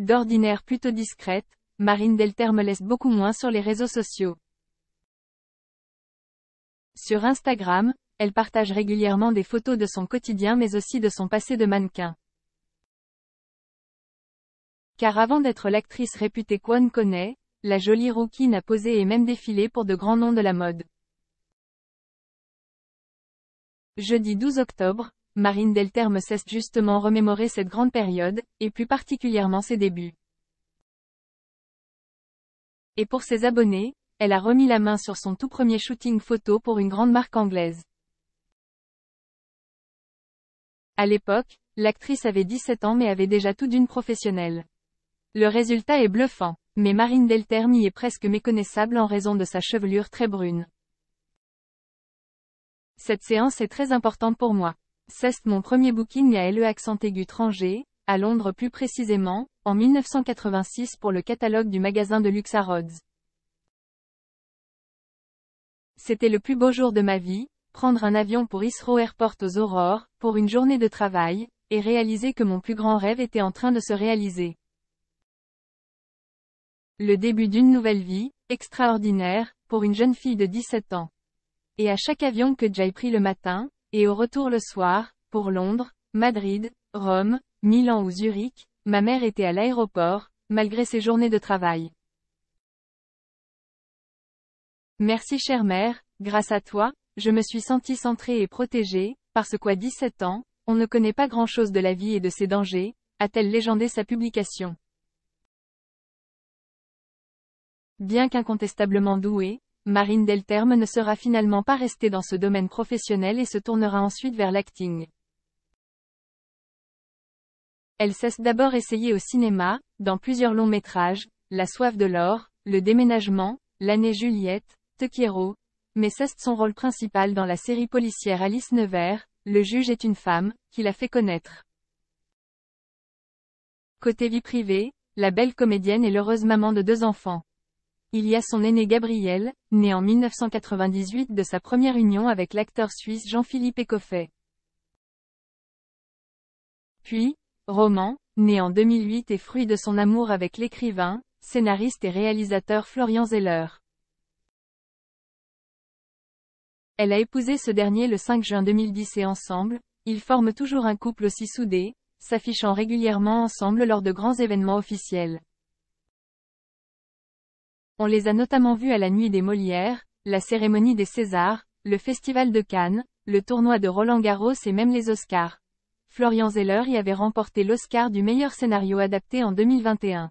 D'ordinaire plutôt discrète, Marine Delter me laisse beaucoup moins sur les réseaux sociaux. Sur Instagram, elle partage régulièrement des photos de son quotidien mais aussi de son passé de mannequin. Car avant d'être l'actrice réputée Kwon connaît, la jolie rookie n'a posé et même défilé pour de grands noms de la mode. Jeudi 12 octobre, Marine Delter me cesse justement remémorer cette grande période, et plus particulièrement ses débuts. Et pour ses abonnés, elle a remis la main sur son tout premier shooting photo pour une grande marque anglaise. À l'époque, l'actrice avait 17 ans mais avait déjà tout d'une professionnelle. Le résultat est bluffant, mais Marine Delterme y est presque méconnaissable en raison de sa chevelure très brune. Cette séance est très importante pour moi. C'est mon premier booking à LE accent aigu Tranger, à Londres plus précisément, en 1986 pour le catalogue du magasin de luxe Rhodes. C'était le plus beau jour de ma vie, prendre un avion pour Heathrow Airport aux aurores, pour une journée de travail, et réaliser que mon plus grand rêve était en train de se réaliser. Le début d'une nouvelle vie, extraordinaire, pour une jeune fille de 17 ans. Et à chaque avion que j'aille pris le matin, et au retour le soir, pour Londres, Madrid, Rome, Milan ou Zurich, ma mère était à l'aéroport, malgré ses journées de travail. Merci chère mère, grâce à toi, je me suis sentie centrée et protégée, parce qu'à 17 ans, on ne connaît pas grand-chose de la vie et de ses dangers, a-t-elle légendé sa publication. Bien qu'incontestablement douée, Marine Delterme ne sera finalement pas restée dans ce domaine professionnel et se tournera ensuite vers l'acting. Elle cesse d'abord essayer au cinéma, dans plusieurs longs métrages, La soif de l'or, Le déménagement, L'année Juliette, Tequiero, mais cesse son rôle principal dans la série policière Alice Nevers, Le juge est une femme, qui l'a fait connaître. Côté vie privée, la belle comédienne est l'heureuse maman de deux enfants. Il y a son aîné Gabriel, né en 1998 de sa première union avec l'acteur suisse Jean-Philippe Écoffet. Puis, Roman, né en 2008 et fruit de son amour avec l'écrivain, scénariste et réalisateur Florian Zeller. Elle a épousé ce dernier le 5 juin 2010 et ensemble, ils forment toujours un couple aussi soudé, s'affichant régulièrement ensemble lors de grands événements officiels. On les a notamment vus à la Nuit des Molières, la cérémonie des Césars, le Festival de Cannes, le tournoi de Roland Garros et même les Oscars. Florian Zeller y avait remporté l'Oscar du meilleur scénario adapté en 2021.